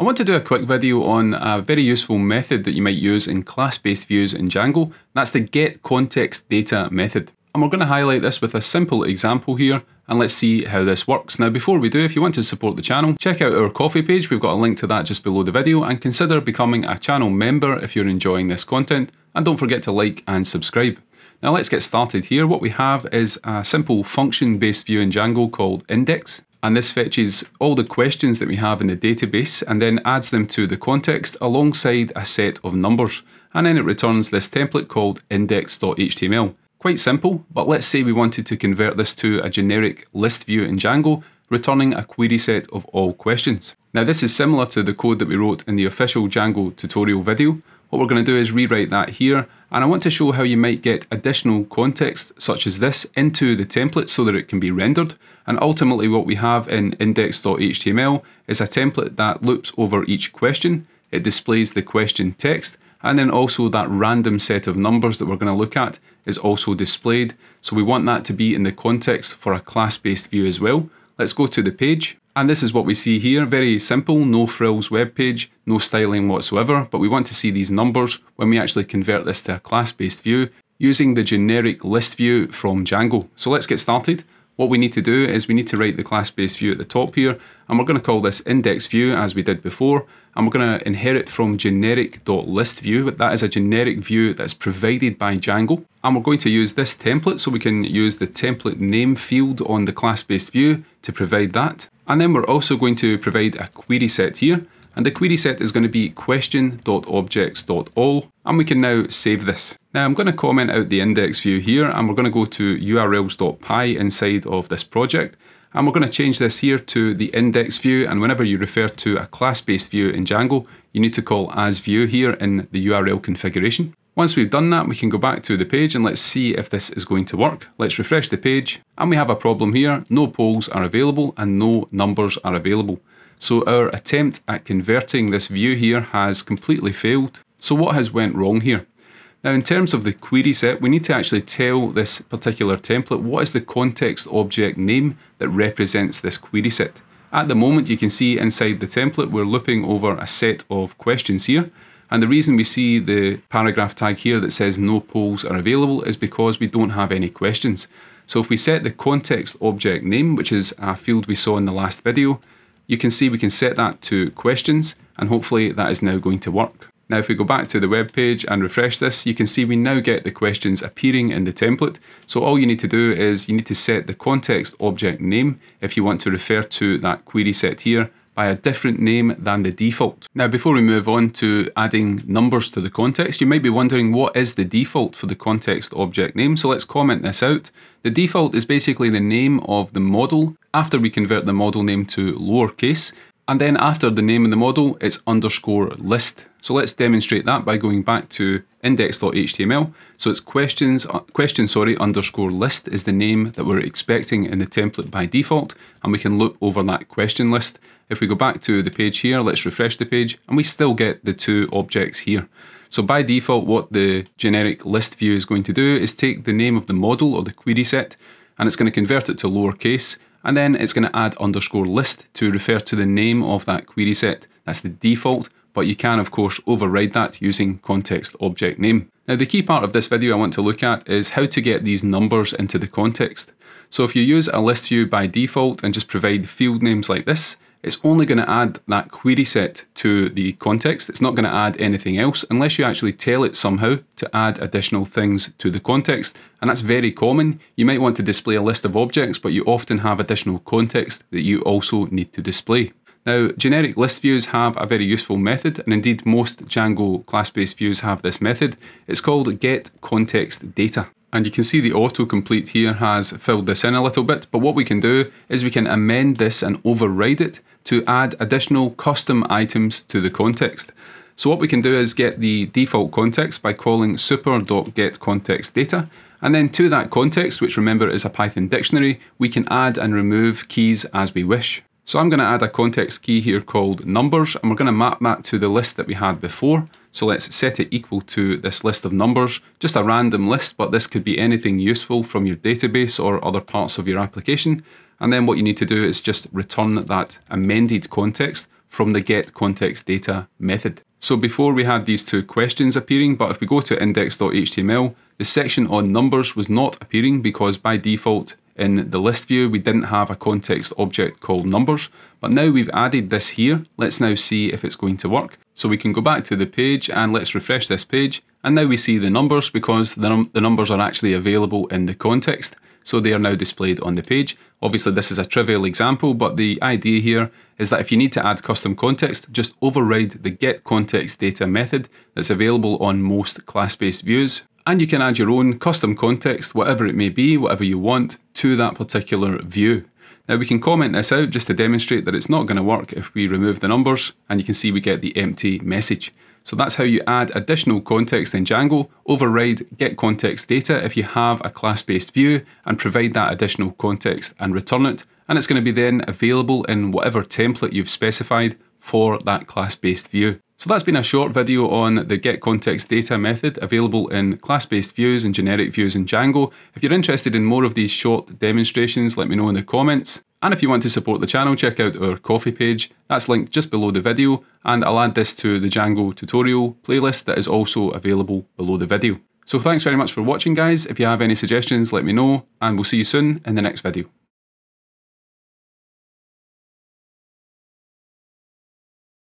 I want to do a quick video on a very useful method that you might use in class-based views in Django. That's the get context data method. And we're going to highlight this with a simple example here and let's see how this works. Now before we do, if you want to support the channel, check out our Ko-fi page, we've got a link to that just below the video and consider becoming a channel member if you're enjoying this content and don't forget to like and subscribe. Now let's get started here. What we have is a simple function based view in Django called index and this fetches all the questions that we have in the database and then adds them to the context alongside a set of numbers. And then it returns this template called index.html. Quite simple, but let's say we wanted to convert this to a generic list view in Django, returning a query set of all questions. Now this is similar to the code that we wrote in the official Django tutorial video. What we're going to do is rewrite that here and I want to show how you might get additional context such as this into the template so that it can be rendered. And ultimately what we have in index.html is a template that loops over each question. It displays the question text and then also that random set of numbers that we're going to look at is also displayed. So we want that to be in the context for a class-based view as well. Let's go to the page and this is what we see here, very simple, no frills web page, no styling whatsoever, but we want to see these numbers when we actually convert this to a class-based view using the generic list view from Django. So let's get started. What we need to do is we need to write the class-based view at the top here, and we're going to call this index view as we did before, and we're going to inherit from generic.list view, but that is a generic view that's provided by Django. And we're going to use this template, so we can use the template name field on the class-based view to provide that. And then we're also going to provide a query set here. And the query set is going to be question.objects.all. And we can now save this. Now I'm going to comment out the index view here and we're going to go to urls.py inside of this project. And we're going to change this here to the index view. And whenever you refer to a class-based view in Django, you need to call as view here in the URL configuration. Once we've done that, we can go back to the page and let's see if this is going to work. Let's refresh the page and we have a problem here. No polls are available and no numbers are available. So our attempt at converting this view here has completely failed. So what has went wrong here? Now in terms of the query set, we need to actually tell this particular template what is the context object name that represents this query set. At the moment you can see inside the template we're looping over a set of questions here and the reason we see the paragraph tag here that says no polls are available is because we don't have any questions. So if we set the context object name, which is a field we saw in the last video, you can see we can set that to questions and hopefully that is now going to work. Now if we go back to the web page and refresh this, you can see we now get the questions appearing in the template. So all you need to do is you need to set the context object name if you want to refer to that query set here by a different name than the default. Now, before we move on to adding numbers to the context, you might be wondering what is the default for the context object name. So let's comment this out. The default is basically the name of the model after we convert the model name to lowercase. And then after the name of the model, it's underscore list. So let's demonstrate that by going back to index.html. So it's questions, uh, question, sorry, underscore list is the name that we're expecting in the template by default. And we can loop over that question list. If we go back to the page here, let's refresh the page and we still get the two objects here. So by default, what the generic list view is going to do is take the name of the model or the query set and it's going to convert it to lowercase and then it's going to add underscore list to refer to the name of that query set. That's the default, but you can of course override that using context object name. Now the key part of this video I want to look at is how to get these numbers into the context. So if you use a list view by default and just provide field names like this, it's only going to add that query set to the context. It's not going to add anything else unless you actually tell it somehow to add additional things to the context. And that's very common. You might want to display a list of objects, but you often have additional context that you also need to display. Now, generic list views have a very useful method, and indeed most Django class-based views have this method. It's called get context data. And you can see the autocomplete here has filled this in a little bit, but what we can do is we can amend this and override it to add additional custom items to the context. So what we can do is get the default context by calling super.getContextData, and then to that context, which remember is a Python dictionary, we can add and remove keys as we wish. So I'm going to add a context key here called numbers, and we're going to map that to the list that we had before. So let's set it equal to this list of numbers, just a random list, but this could be anything useful from your database or other parts of your application. And then what you need to do is just return that amended context from the get context data method. So before we had these two questions appearing, but if we go to index.html, the section on numbers was not appearing because by default in the list view, we didn't have a context object called numbers, but now we've added this here. Let's now see if it's going to work. So we can go back to the page and let's refresh this page. And now we see the numbers because the, num the numbers are actually available in the context. So they are now displayed on the page. Obviously this is a trivial example, but the idea here is that if you need to add custom context, just override the get context data method that's available on most class-based views. And you can add your own custom context, whatever it may be, whatever you want, to that particular view. Now we can comment this out just to demonstrate that it's not going to work if we remove the numbers, and you can see we get the empty message. So that's how you add additional context in Django, override get context data if you have a class-based view and provide that additional context and return it. And it's going to be then available in whatever template you've specified for that class-based view. So that's been a short video on the get context data method available in class-based views and generic views in Django. If you're interested in more of these short demonstrations, let me know in the comments. And if you want to support the channel, check out our Ko-fi page. That's linked just below the video, and I'll add this to the Django tutorial playlist that is also available below the video. So thanks very much for watching guys. If you have any suggestions, let me know, and we'll see you soon in the next video.